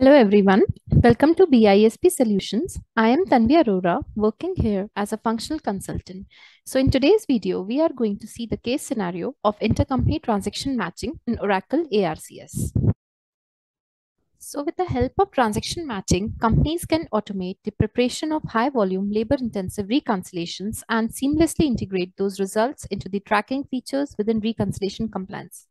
Hello everyone, welcome to BISP Solutions. I am Tanvi Arora working here as a functional consultant. So in today's video, we are going to see the case scenario of intercompany transaction matching in Oracle ARCS. So with the help of transaction matching, companies can automate the preparation of high volume labor intensive reconciliations and seamlessly integrate those results into the tracking features within reconciliation compliance.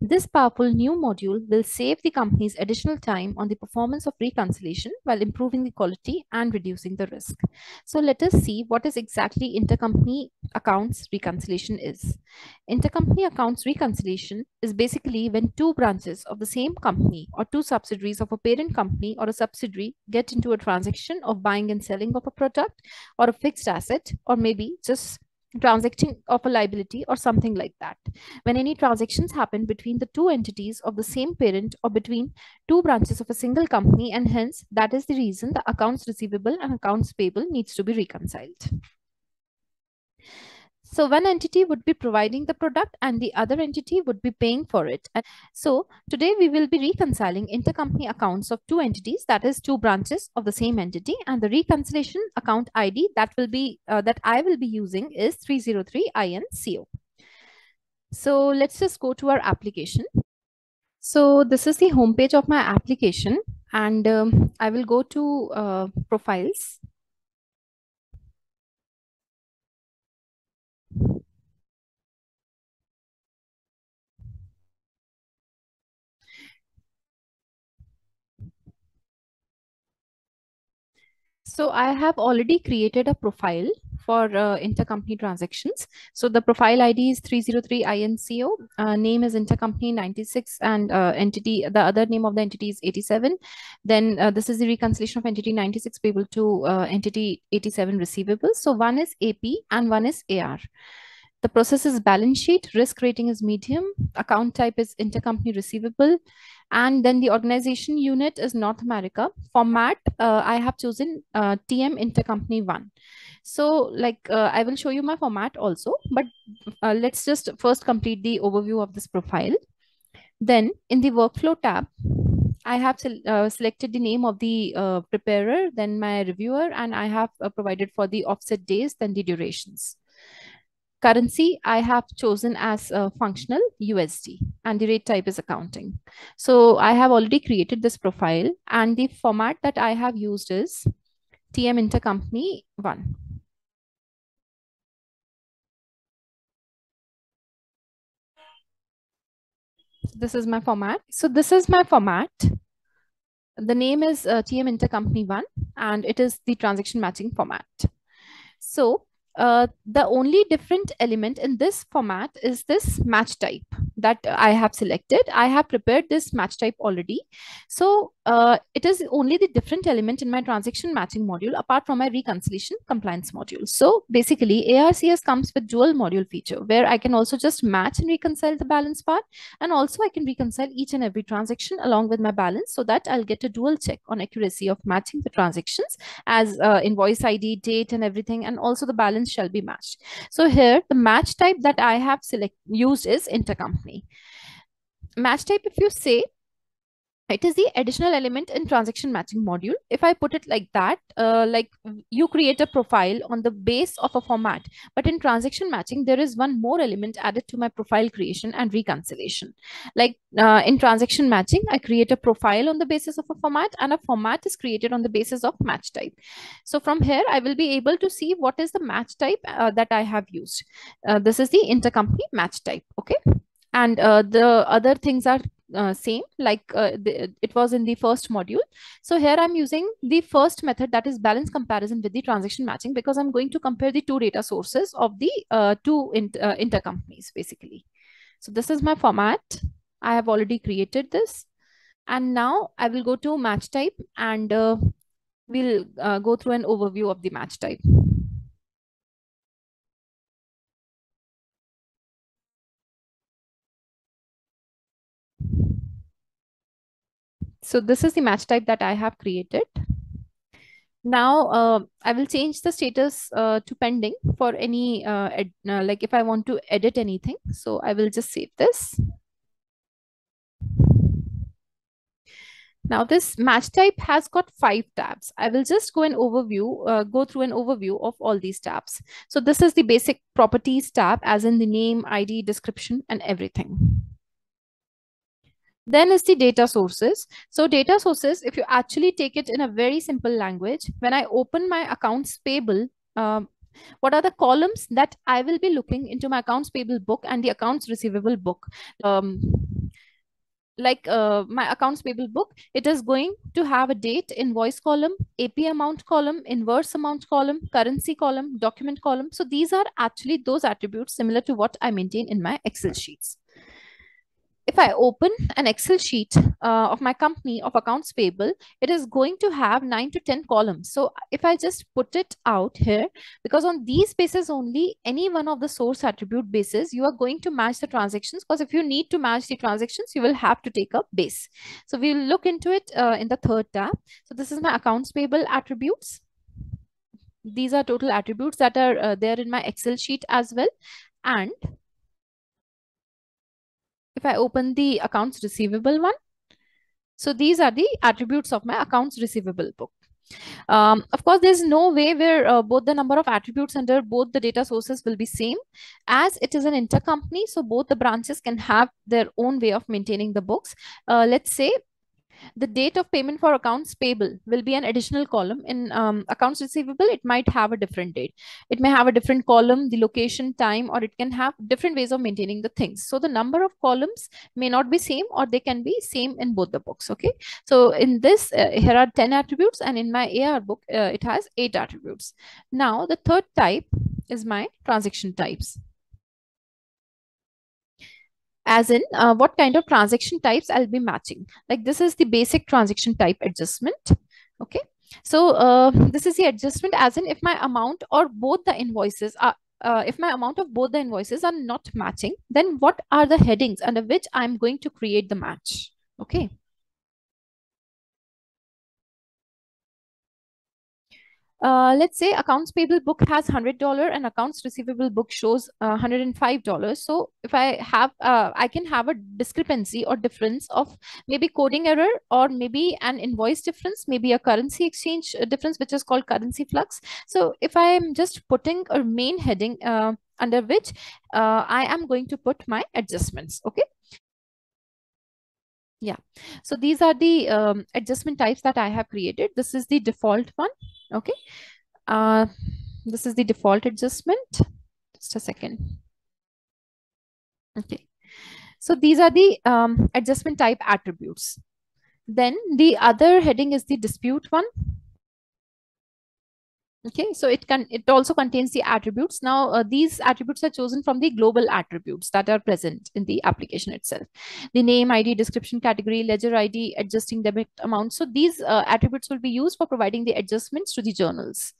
This powerful new module will save the companies additional time on the performance of reconciliation while improving the quality and reducing the risk. So let us see what is exactly intercompany accounts reconciliation is. Intercompany accounts reconciliation is basically when two branches of the same company or two subsidiaries of a parent company or a subsidiary get into a transaction of buying and selling of a product or a fixed asset or maybe just transacting of a liability or something like that. When any transactions happen between the two entities of the same parent or between two branches of a single company and hence that is the reason the accounts receivable and accounts payable needs to be reconciled. So one entity would be providing the product and the other entity would be paying for it. And so today we will be reconciling intercompany accounts of two entities, that is two branches of the same entity. And the reconciliation account ID that will be uh, that I will be using is 303INCO. So let's just go to our application. So this is the homepage of my application and um, I will go to uh, profiles So I have already created a profile for uh, intercompany transactions. So the profile ID is 303INCO, uh, name is intercompany 96 and uh, entity, the other name of the entity is 87. Then uh, this is the reconciliation of entity 96 payable to uh, entity 87 receivables. So one is AP and one is AR. The process is balance sheet, risk rating is medium, account type is intercompany receivable, and then the organization unit is North America. Format, uh, I have chosen uh, TM Intercompany 1. So like uh, I will show you my format also, but uh, let's just first complete the overview of this profile. Then in the workflow tab, I have uh, selected the name of the uh, preparer, then my reviewer, and I have provided for the offset days, then the durations. Currency, I have chosen as a functional USD and the rate type is accounting. So I have already created this profile and the format that I have used is TM Intercompany 1. this is my format. So this is my format. The name is uh, TM Intercompany 1 and it is the transaction matching format. So uh, the only different element in this format is this match type that I have selected. I have prepared this match type already. So uh, it is only the different element in my transaction matching module apart from my reconciliation compliance module. So basically ARCS comes with dual module feature where I can also just match and reconcile the balance part. And also I can reconcile each and every transaction along with my balance so that I'll get a dual check on accuracy of matching the transactions as uh, invoice ID, date and everything. And also the balance shall be matched. So here the match type that I have select used is intercompany. Match type, if you say it is the additional element in transaction matching module. If I put it like that, uh, like you create a profile on the base of a format, but in transaction matching, there is one more element added to my profile creation and reconciliation. Like uh, in transaction matching, I create a profile on the basis of a format and a format is created on the basis of match type. So from here, I will be able to see what is the match type uh, that I have used. Uh, this is the intercompany match type. Okay. And uh, the other things are uh, same like uh, the, it was in the first module. So here I'm using the first method that is balance comparison with the transaction matching because I'm going to compare the two data sources of the uh, two in, uh, intercompanies basically. So this is my format. I have already created this. And now I will go to match type and uh, we'll uh, go through an overview of the match type. So this is the match type that I have created. Now uh, I will change the status uh, to pending for any, uh, uh, like if I want to edit anything. So I will just save this. Now this match type has got five tabs. I will just go an overview, uh, go through an overview of all these tabs. So this is the basic properties tab as in the name, ID, description and everything. Then is the data sources. So data sources, if you actually take it in a very simple language, when I open my accounts payable, um, what are the columns that I will be looking into my accounts payable book and the accounts receivable book? Um, like uh, my accounts payable book, it is going to have a date invoice column, AP amount column, inverse amount column, currency column, document column. So these are actually those attributes similar to what I maintain in my Excel sheets if I open an Excel sheet uh, of my company of accounts payable, it is going to have nine to 10 columns. So if I just put it out here, because on these bases only, any one of the source attribute bases, you are going to match the transactions because if you need to match the transactions, you will have to take a base. So we'll look into it uh, in the third tab. So this is my accounts payable attributes. These are total attributes that are uh, there in my Excel sheet as well. And if I open the accounts receivable one, so these are the attributes of my accounts receivable book. Um, of course, there's no way where uh, both the number of attributes under both the data sources will be same as it is an intercompany. So both the branches can have their own way of maintaining the books. Uh, let's say the date of payment for accounts payable will be an additional column. In um, accounts receivable it might have a different date. It may have a different column the location time or it can have different ways of maintaining the things. So the number of columns may not be same or they can be same in both the books okay? So in this uh, here are 10 attributes and in my ar book uh, it has 8 attributes. Now the third type is my transaction types as in uh, what kind of transaction types I'll be matching. Like this is the basic transaction type adjustment. Okay. So uh, this is the adjustment as in if my amount or both the invoices are uh, if my amount of both the invoices are not matching, then what are the headings under which I'm going to create the match? Okay. Uh, let's say accounts payable book has $100 and accounts receivable book shows uh, $105. So if I have, uh, I can have a discrepancy or difference of maybe coding error or maybe an invoice difference, maybe a currency exchange uh, difference, which is called currency flux. So if I'm just putting a main heading uh, under which uh, I am going to put my adjustments. Okay. Yeah. So these are the um, adjustment types that I have created. This is the default one. Okay. Uh, this is the default adjustment. Just a second. Okay. So these are the um, adjustment type attributes. Then the other heading is the dispute one. Okay, so it can it also contains the attributes. Now uh, these attributes are chosen from the global attributes that are present in the application itself. The name, ID, description, category, ledger ID, adjusting debit amount. So these uh, attributes will be used for providing the adjustments to the journals.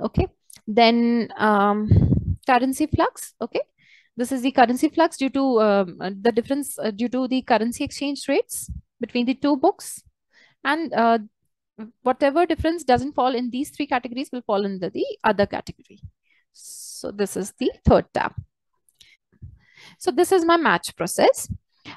Okay, then um, currency flux. Okay, this is the currency flux due to um, uh, the difference uh, due to the currency exchange rates between the two books and uh, whatever difference doesn't fall in these three categories will fall under the other category. So this is the third tab. So this is my match process.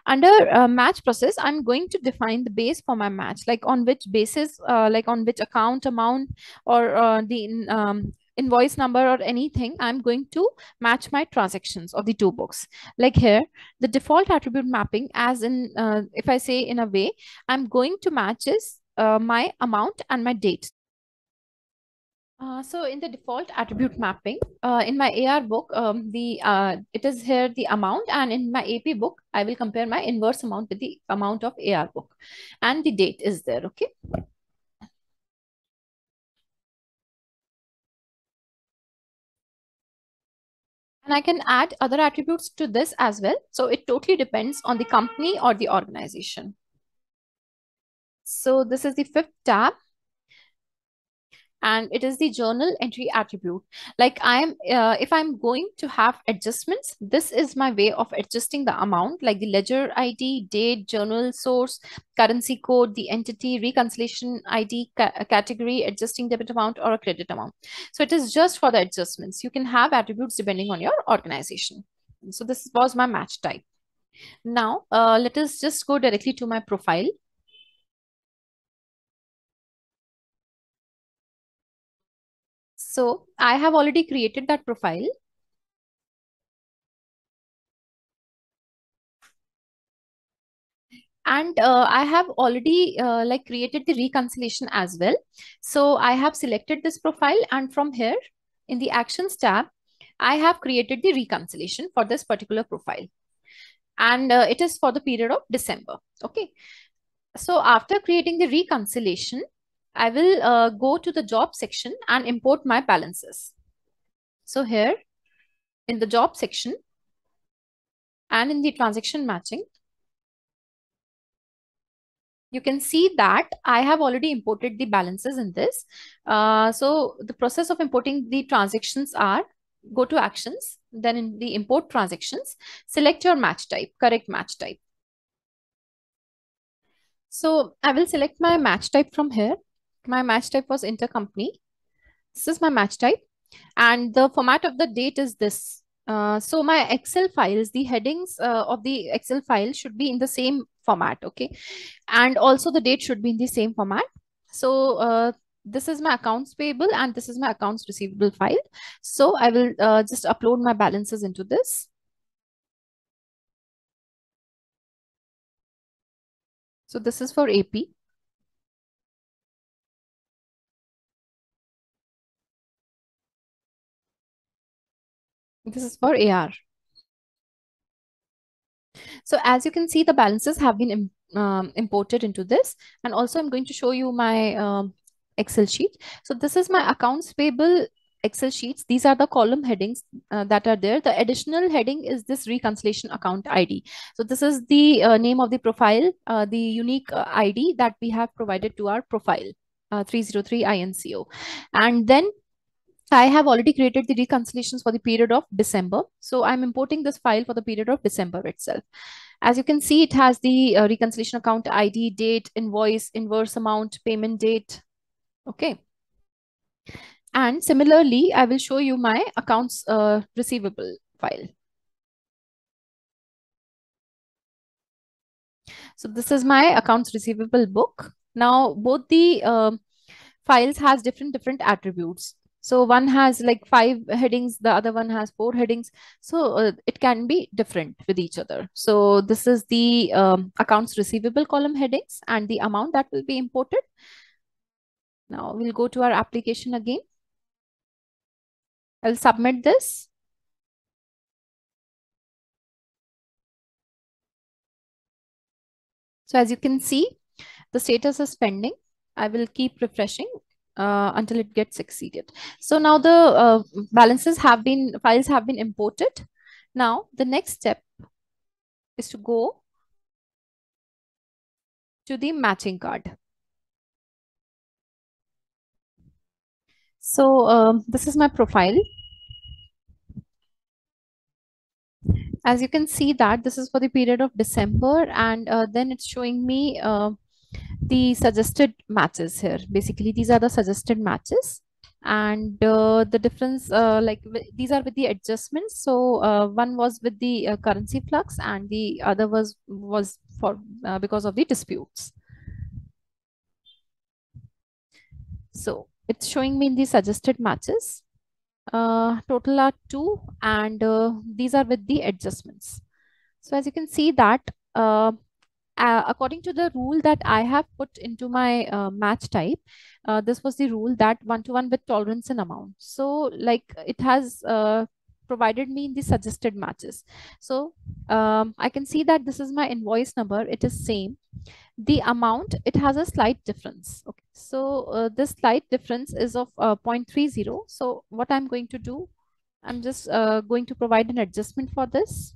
Under uh, match process, I'm going to define the base for my match, like on which basis, uh, like on which account amount or uh, the um, invoice number or anything, I'm going to match my transactions of the two books. Like here, the default attribute mapping as in, uh, if I say in a way, I'm going to match is uh, my amount and my date. Uh, so in the default attribute mapping, uh, in my AR book, um, the uh, it is here the amount, and in my AP book, I will compare my inverse amount with the amount of AR book, and the date is there. Okay. And I can add other attributes to this as well. So it totally depends on the company or the organization. So this is the fifth tab and it is the journal entry attribute. Like I'm, uh, if I'm going to have adjustments, this is my way of adjusting the amount, like the ledger ID, date, journal source, currency code, the entity, reconciliation ID, ca category, adjusting debit amount or a credit amount. So it is just for the adjustments. You can have attributes depending on your organization. So this was my match type. Now, uh, let us just go directly to my profile. So I have already created that profile. And uh, I have already uh, like created the reconciliation as well. So I have selected this profile and from here in the actions tab, I have created the reconciliation for this particular profile. And uh, it is for the period of December. Okay. So after creating the reconciliation, I will uh, go to the job section and import my balances. So here in the job section and in the transaction matching, you can see that I have already imported the balances in this. Uh, so the process of importing the transactions are go to actions, then in the import transactions, select your match type, correct match type. So I will select my match type from here. My match type was intercompany. This is my match type. And the format of the date is this. Uh, so my Excel files, the headings uh, of the Excel file should be in the same format, okay? And also the date should be in the same format. So uh, this is my accounts payable and this is my accounts receivable file. So I will uh, just upload my balances into this. So this is for AP. This is for AR. So as you can see, the balances have been um, imported into this. And also I'm going to show you my um, Excel sheet. So this is my accounts payable Excel sheets. These are the column headings uh, that are there. The additional heading is this reconciliation account ID. So this is the uh, name of the profile, uh, the unique uh, ID that we have provided to our profile, uh, 303 INCO. And then I have already created the reconciliations for the period of December. So I'm importing this file for the period of December itself. As you can see, it has the uh, reconciliation account ID, date, invoice, inverse amount, payment date. Okay. And similarly, I will show you my accounts uh, receivable file. So this is my accounts receivable book. Now, both the uh, files has different different attributes. So one has like five headings, the other one has four headings. So uh, it can be different with each other. So this is the um, accounts receivable column headings and the amount that will be imported. Now we'll go to our application again. I'll submit this. So as you can see, the status is pending. I will keep refreshing uh, until it gets exceeded. So now the uh, balances have been, files have been imported. Now the next step is to go to the matching card. So um, this is my profile. As you can see that this is for the period of December and uh, then it's showing me uh, the suggested matches here. Basically, these are the suggested matches. And uh, the difference uh, like these are with the adjustments. So uh, one was with the uh, currency flux and the other was was for uh, because of the disputes. So it's showing me in the suggested matches. Uh, total are two and these are with the adjustments. So as you can see that uh, according to the rule that I have put into my uh, match type, uh, this was the rule that one-to-one -one with tolerance and amount. So like it has uh, provided me in the suggested matches. So um, I can see that this is my invoice number. It is same. The amount, it has a slight difference. Okay. So uh, this slight difference is of uh, 0.30. So what I'm going to do, I'm just going to provide an adjustment for this.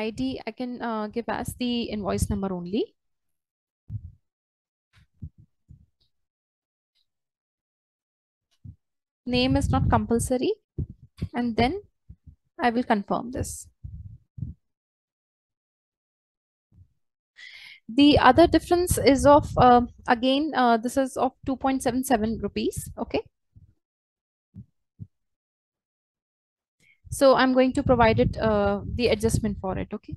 ID, I can uh, give as the invoice number only. Name is not compulsory. And then I will confirm this. The other difference is of, uh, again, uh, this is of 2.77 rupees. Okay. So I'm going to provide it uh, the adjustment for it, okay?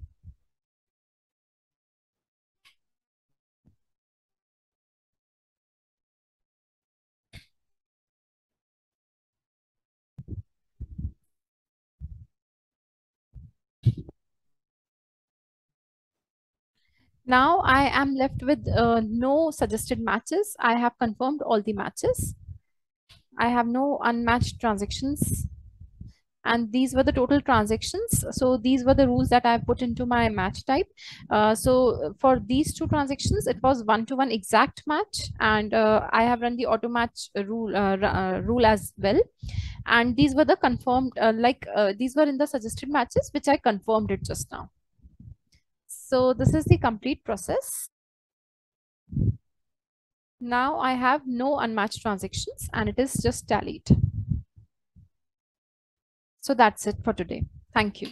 Now I am left with uh, no suggested matches. I have confirmed all the matches. I have no unmatched transactions and these were the total transactions. So these were the rules that I put into my match type. Uh, so for these two transactions, it was one-to-one -one exact match. And uh, I have run the auto match rule, uh, uh, rule as well. And these were the confirmed, uh, like uh, these were in the suggested matches, which I confirmed it just now. So this is the complete process. Now I have no unmatched transactions and it is just tallied. So that's it for today. Thank you.